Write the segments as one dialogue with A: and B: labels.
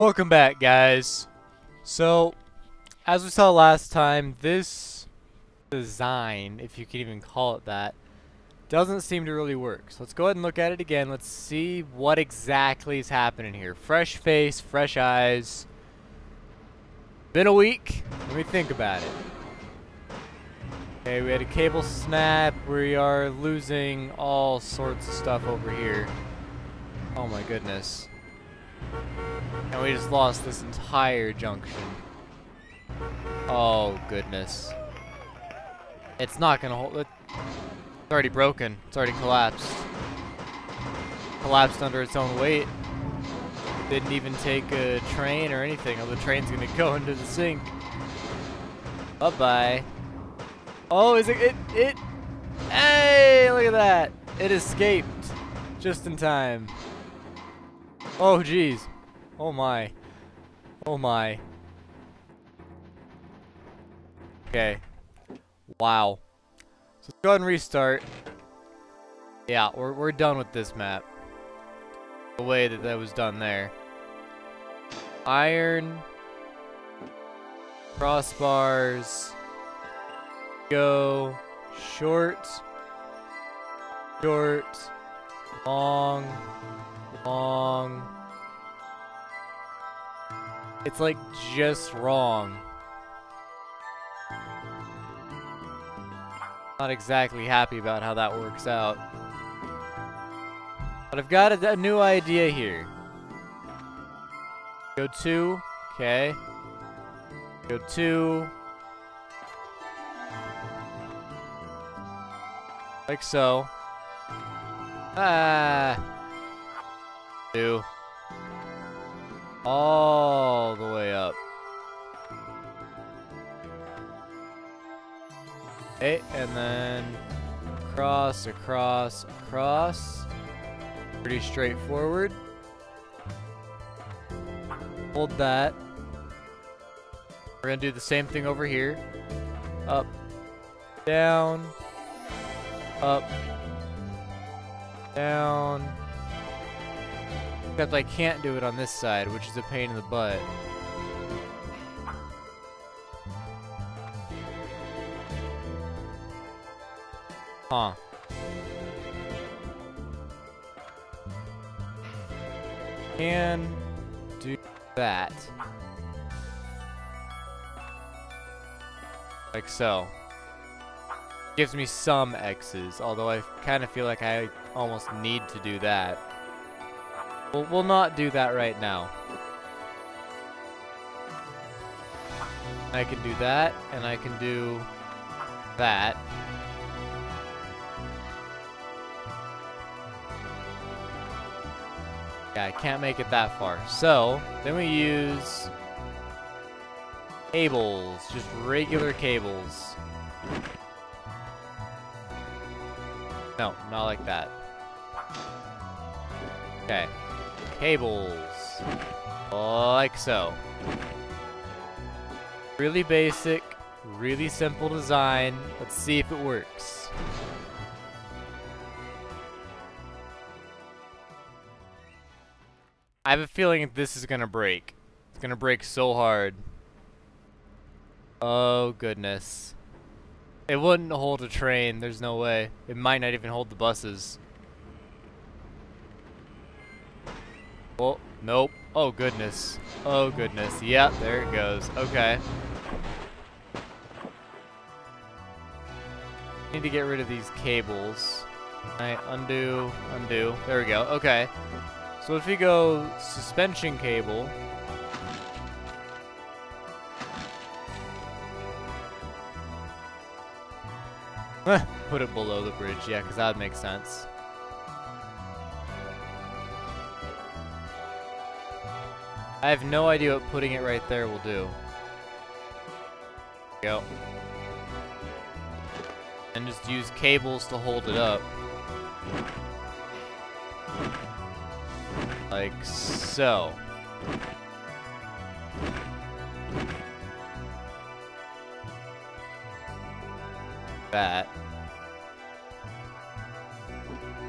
A: Welcome back, guys. So, as we saw last time, this design, if you can even call it that, doesn't seem to really work. So let's go ahead and look at it again. Let's see what exactly is happening here. Fresh face, fresh eyes. Been a week. Let me think about it. Okay, we had a cable snap. We are losing all sorts of stuff over here. Oh my goodness. And we just lost this entire junction. Oh, goodness. It's not gonna hold it. It's already broken. It's already collapsed. Collapsed under its own weight. Didn't even take a train or anything. Oh, the train's gonna go into the sink. Bye-bye. Oh, is it, it, it, hey, look at that. It escaped just in time. Oh, jeez. Oh, my. Oh, my. Okay. Wow. So let's go ahead and restart. Yeah, we're, we're done with this map. The way that that was done there. Iron. Crossbars. Go. Short. Short. Long. Long. It's like just wrong. Not exactly happy about how that works out. But I've got a, a new idea here. Go two. Okay. Go two. Like so. Ah. Two. All the way up. Okay, and then across, across, across. Pretty straightforward. Hold that. We're gonna do the same thing over here. Up, down, up, down. Except I can't do it on this side, which is a pain in the butt. Huh. Can do that. Like so. Gives me some X's, although I kind of feel like I almost need to do that. We'll, we'll not do that right now. I can do that, and I can do that. Yeah, I can't make it that far. So, then we use cables, just regular cables. No, not like that. Okay. Cables. Like so. Really basic, really simple design. Let's see if it works. I have a feeling this is gonna break. It's gonna break so hard. Oh, goodness. It wouldn't hold a train. There's no way. It might not even hold the buses. Oh, nope. Oh, goodness. Oh, goodness. Yep, there it goes. Okay. Need to get rid of these cables. Alright, undo, undo. There we go. Okay. So if you go suspension cable, put it below the bridge, yeah, because that would make sense. I have no idea what putting it right there will do. Go. And just use cables to hold it up. Like so. That.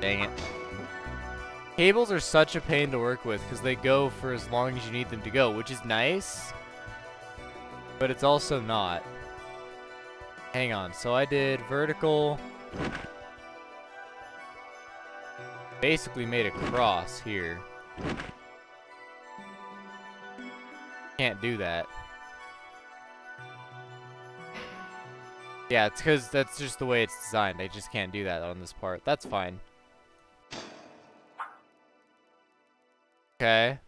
A: Dang it. Cables are such a pain to work with because they go for as long as you need them to go, which is nice, but it's also not. Hang on, so I did vertical, basically made a cross here. Can't do that. Yeah, it's because that's just the way it's designed. I just can't do that on this part. That's fine. Okay.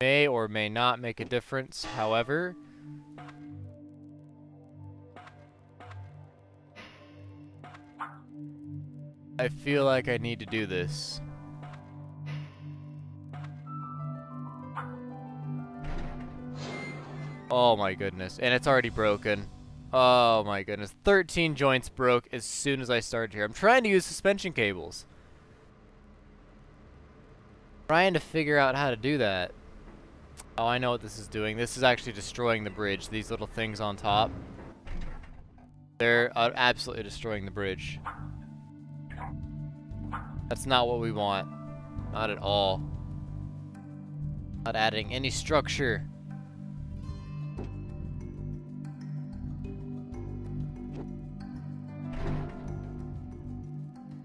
A: May or may not make a difference, however. I feel like I need to do this. Oh my goodness. And it's already broken. Oh my goodness. 13 joints broke as soon as I started here. I'm trying to use suspension cables. Trying to figure out how to do that. Oh, I know what this is doing. This is actually destroying the bridge. These little things on top. They're uh, absolutely destroying the bridge. That's not what we want. Not at all. Not adding any structure.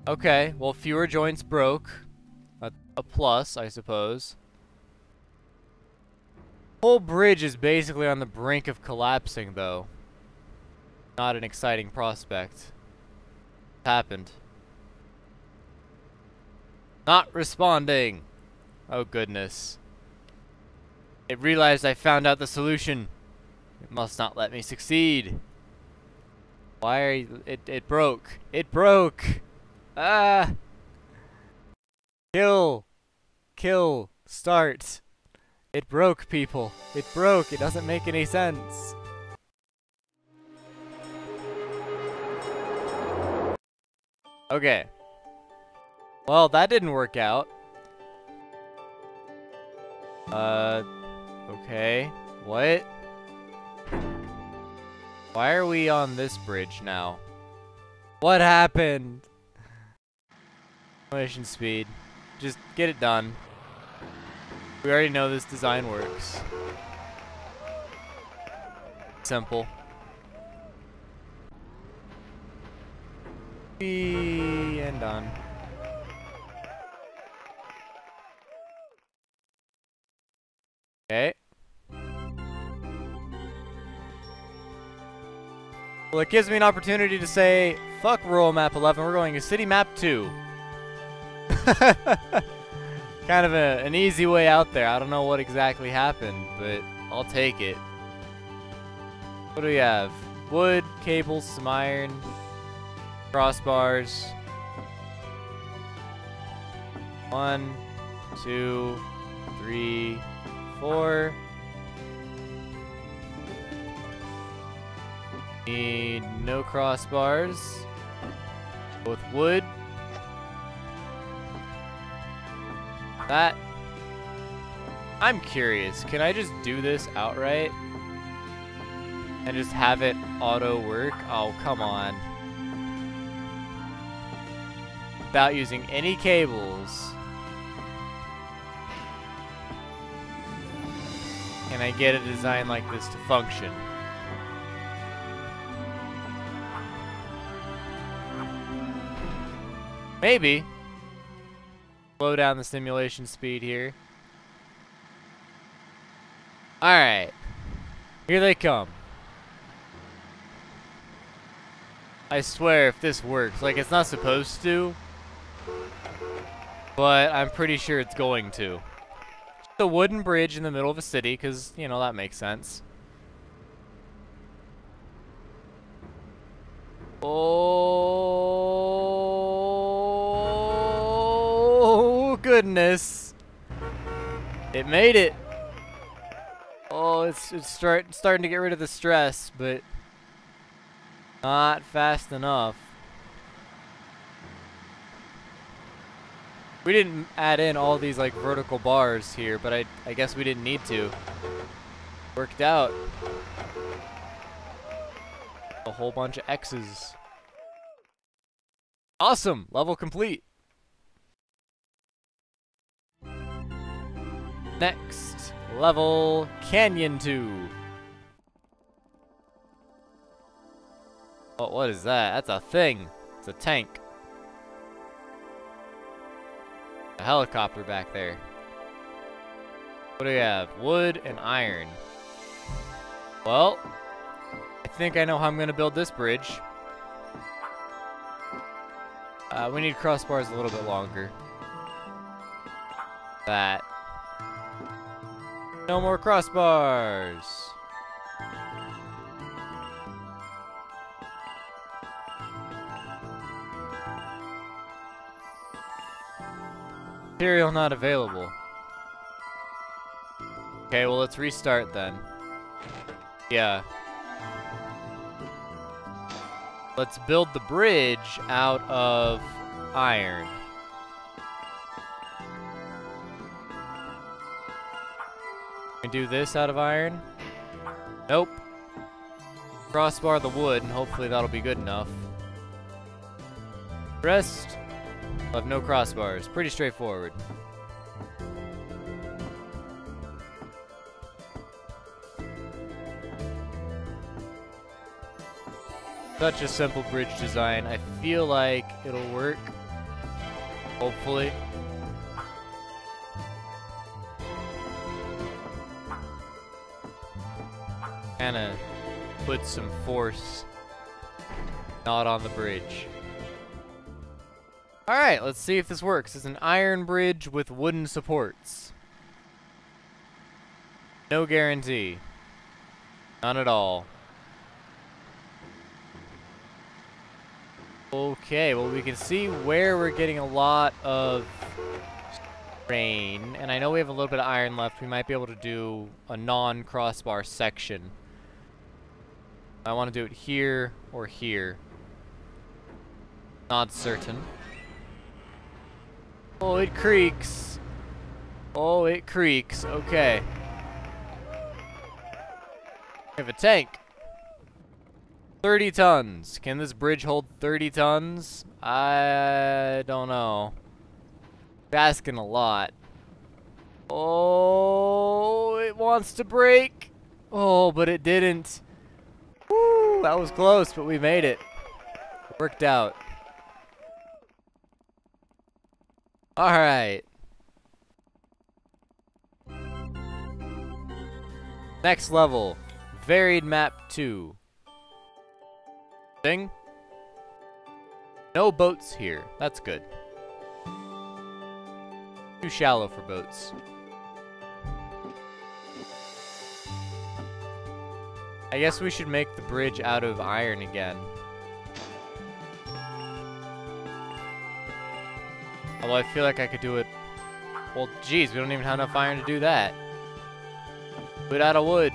A: Okay, well fewer joints broke. A, plus, I suppose. Whole bridge is basically on the brink of collapsing, though. Not an exciting prospect. Happened. Not responding. Oh goodness. It realized I found out the solution. It must not let me succeed. Why are you, it, it broke. It broke. Ah! Kill! Kill! Start! It broke, people. It broke. It doesn't make any sense. Okay. Well, that didn't work out. Uh, okay. What? Why are we on this bridge now? What happened? Mission speed. Just get it done. We already know this design works. Simple. And done. Okay. Well, it gives me an opportunity to say, fuck rural map 11, we're going to city map 2. kind of a, an easy way out there. I don't know what exactly happened, but I'll take it. What do we have? Wood, cables, some iron, crossbars. One, two, three, four. Need no crossbars. Both wood. That... I'm curious. Can I just do this outright? And just have it auto work? Oh, come on. Without using any cables. Can I get a design like this to function? Maybe. Slow down the simulation speed here. Alright. Here they come. I swear if this works. Like, it's not supposed to. But I'm pretty sure it's going to. The wooden bridge in the middle of a city, because, you know, that makes sense. Oh, goodness. It made it. Oh, it's, it's start, starting to get rid of the stress, but not fast enough. We didn't add in all these like vertical bars here, but I, I guess we didn't need to. Worked out. A whole bunch of X's. Awesome! Level complete. Next level, Canyon 2. Oh, what is that? That's a thing. It's a tank. A helicopter back there. What do we have? Wood and iron. Well, I think I know how I'm going to build this bridge. Uh, we need crossbars a little bit longer. That. No more crossbars! Material not available. Okay, well let's restart then. Yeah. Let's build the bridge out of iron. Can do this out of iron? Nope. Crossbar the wood, and hopefully that'll be good enough. Rest, will have no crossbars. Pretty straightforward. Such a simple bridge design. I feel like it'll work. Hopefully. Kinda put some force not on the bridge. Alright, let's see if this works. It's an iron bridge with wooden supports. No guarantee. None at all. Okay, well we can see where we're getting a lot of rain, and I know we have a little bit of iron left. We might be able to do a non-crossbar section. I want to do it here or here. Not certain. Oh, it creaks. Oh, it creaks. Okay. We have a tank. 30 tons. Can this bridge hold 30 tons? I don't know. asking a lot. Oh, it wants to break. Oh, but it didn't. That was close, but we made it. Worked out. Alright. Next level. Varied map 2. Thing. No boats here. That's good. Too shallow for boats. I guess we should make the bridge out of iron again. Although I feel like I could do it... Well, geez, we don't even have enough iron to do that. Do it out of wood.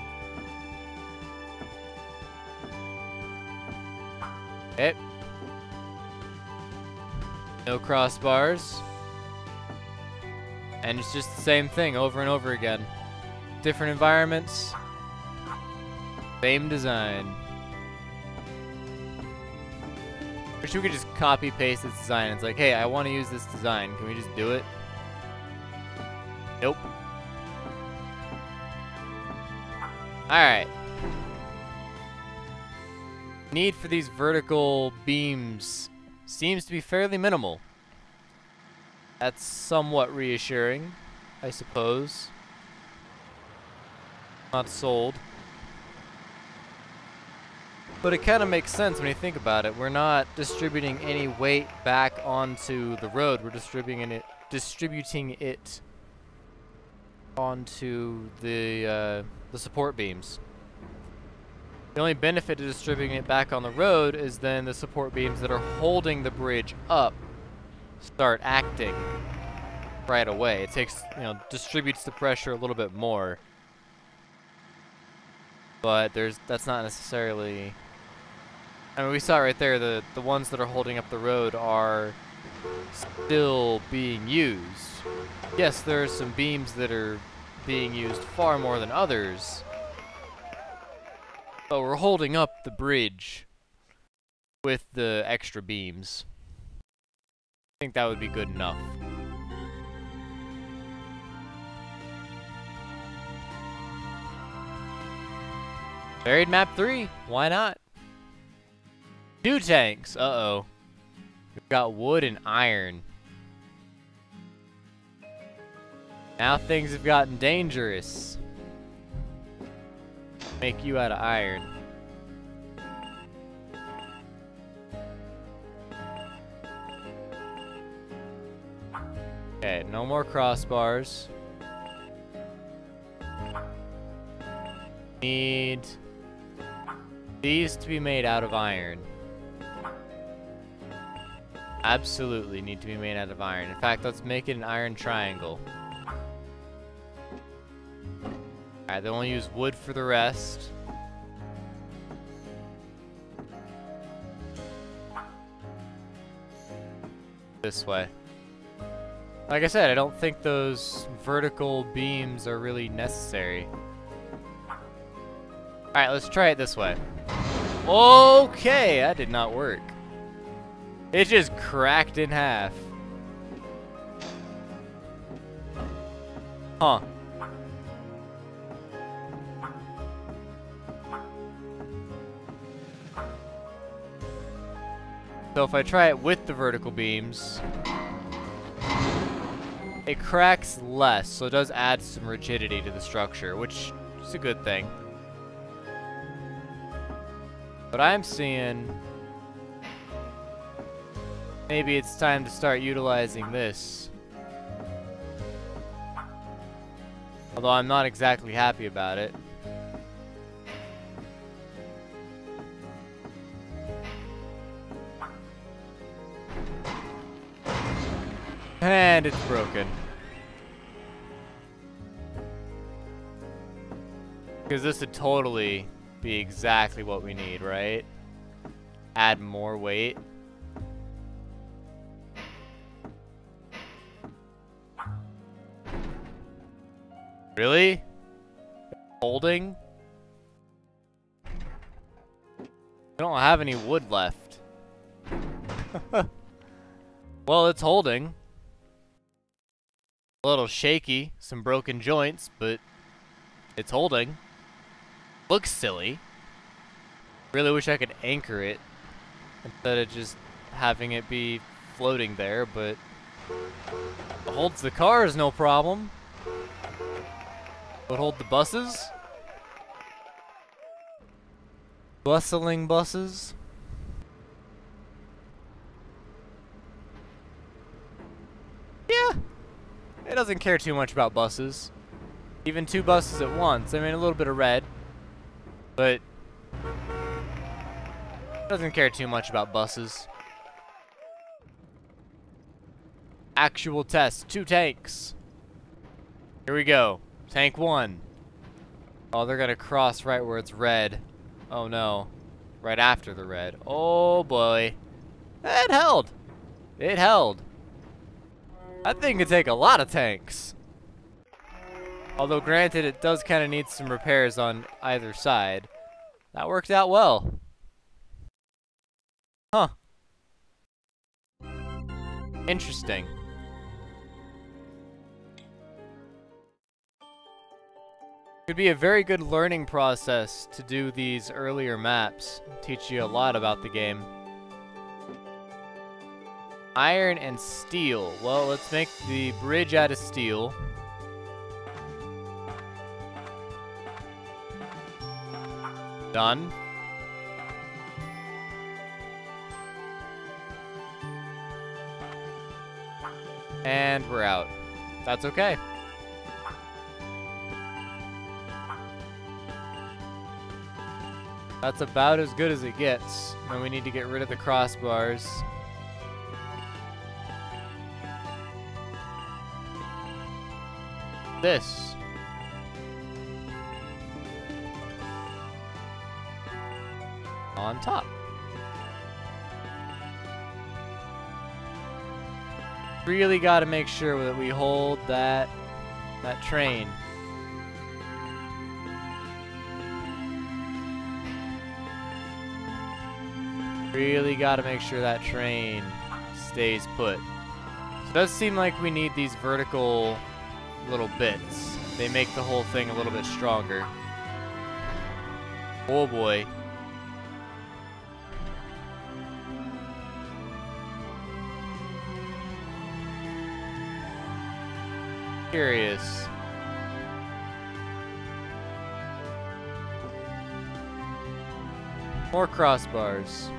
A: Okay. No crossbars. And it's just the same thing over and over again. Different environments. Same design. Wish we could just copy paste this design. It's like, hey, I want to use this design. Can we just do it? Nope. Alright. Need for these vertical beams seems to be fairly minimal. That's somewhat reassuring, I suppose. Not sold. But it kind of makes sense when you think about it. We're not distributing any weight back onto the road. We're distributing it, distributing it onto the uh, the support beams. The only benefit to distributing it back on the road is then the support beams that are holding the bridge up start acting right away. It takes, you know, distributes the pressure a little bit more. But there's that's not necessarily I mean, we saw right there, the, the ones that are holding up the road are still being used. Yes, there are some beams that are being used far more than others, but we're holding up the bridge with the extra beams. I think that would be good enough. Buried map 3, why not? Two tanks, uh-oh. We've got wood and iron. Now things have gotten dangerous. Make you out of iron. Okay, no more crossbars. Need these to be made out of iron. Absolutely need to be made out of iron. In fact, let's make it an iron triangle. Alright, then we'll use wood for the rest. This way. Like I said, I don't think those vertical beams are really necessary. Alright, let's try it this way. Okay, that did not work. It just cracked in half. Huh. So if I try it with the vertical beams, it cracks less, so it does add some rigidity to the structure, which is a good thing. But I'm seeing maybe it's time to start utilizing this. Although I'm not exactly happy about it. And it's broken. Because this would totally be exactly what we need, right? Add more weight. Really? Holding? I don't have any wood left. well, it's holding. A little shaky, some broken joints, but it's holding. Looks silly. Really wish I could anchor it instead of just having it be floating there, but holds the cars no problem. But hold the buses? Bustling buses? Yeah. It doesn't care too much about buses. Even two buses at once. I mean, a little bit of red. But... Doesn't care too much about buses. Actual test. Two tanks. Here we go. Tank one. Oh, they're gonna cross right where it's red. Oh no. Right after the red. Oh boy. It held. It held. That thing could take a lot of tanks. Although granted, it does kind of need some repairs on either side. That worked out well. Huh. Interesting. Could be a very good learning process to do these earlier maps. Teach you a lot about the game. Iron and steel. Well, let's make the bridge out of steel. Done. And we're out. That's okay. That's about as good as it gets. And we need to get rid of the crossbars. This. On top. Really got to make sure that we hold that that train. Really got to make sure that train stays put. It does seem like we need these vertical little bits. They make the whole thing a little bit stronger. Oh boy. Curious. More crossbars.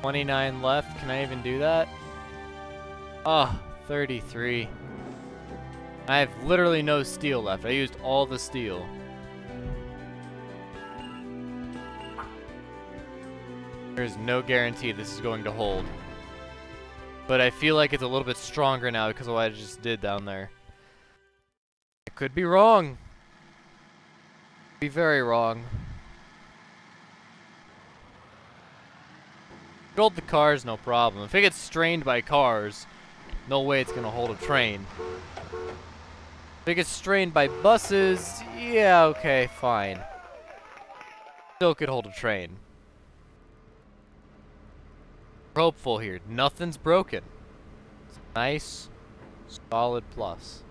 A: Twenty-nine left. Can I even do that? Oh, 33. I have literally no steel left. I used all the steel. There's no guarantee this is going to hold. But I feel like it's a little bit stronger now because of what I just did down there. I could be wrong. Be very wrong. Hold the cars, no problem. If it gets strained by cars, no way it's gonna hold a train. If it gets strained by buses, yeah, okay, fine. Still could hold a train. We're hopeful here. Nothing's broken. It's nice, solid plus.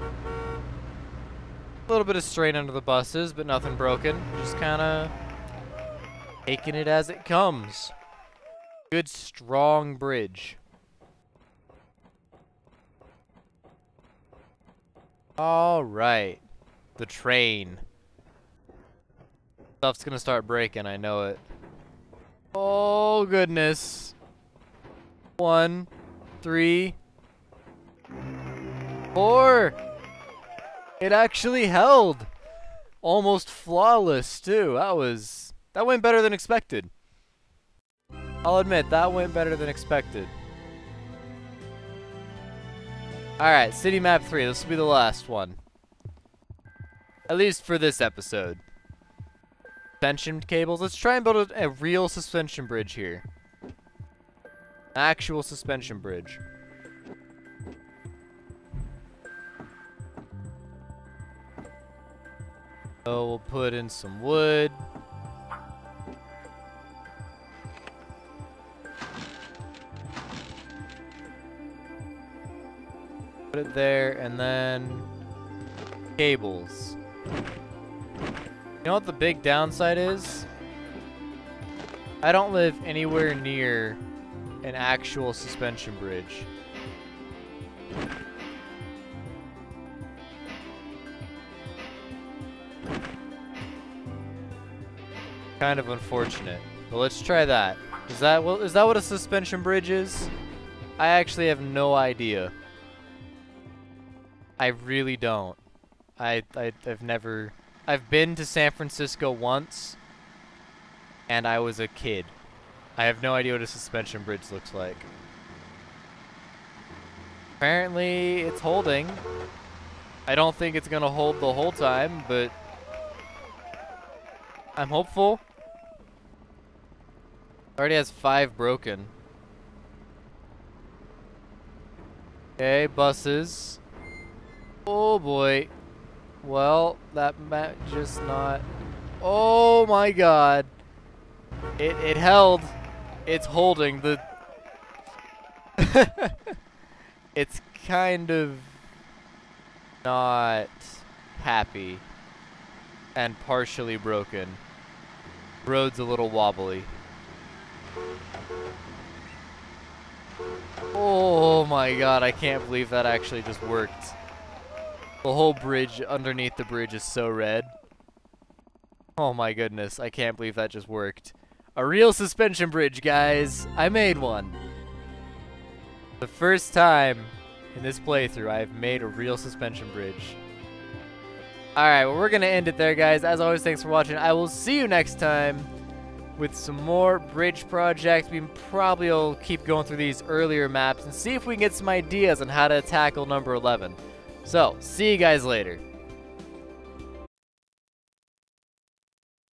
A: A little bit of strain under the buses, but nothing broken. Just kind of taking it as it comes. Good, strong bridge. All right. The train. Stuff's gonna start breaking, I know it. Oh, goodness. One, three, four. It actually held. Almost flawless, too. That was... That went better than expected. I'll admit, that went better than expected. Alright, City Map 3. This will be the last one. At least for this episode. Suspension cables. Let's try and build a, a real suspension bridge here. Actual suspension bridge. So we'll put in some wood. It there, and then cables. You know what the big downside is? I don't live anywhere near an actual suspension bridge. Kind of unfortunate. But let's try that. Is that what is that what a suspension bridge is? I actually have no idea. I really don't. I, I I've never I've been to San Francisco once and I was a kid. I have no idea what a suspension bridge looks like. Apparently it's holding. I don't think it's to hold the whole time, but I'm hopeful. Already has five broken. Okay, buses. Oh boy. Well, that might just not... Oh my god. It, it held. It's holding. The... it's kind of not happy and partially broken. Road's a little wobbly. Oh my god, I can't believe that actually just worked. The whole bridge underneath the bridge is so red. Oh my goodness, I can't believe that just worked. A real suspension bridge, guys. I made one. The first time in this playthrough I've made a real suspension bridge. Alright, well we're to end it there, guys. As always, thanks for watching. I will see you next time with some more bridge projects. We probably will keep going through these earlier maps and see if we can get some ideas on how to tackle number 11. So, see you guys later.